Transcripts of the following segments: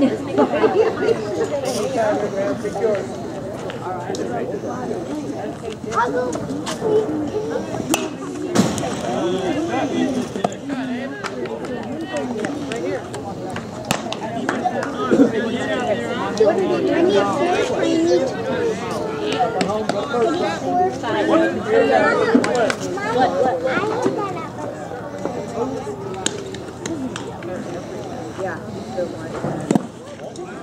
What did? I need four. I need two.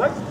Wow.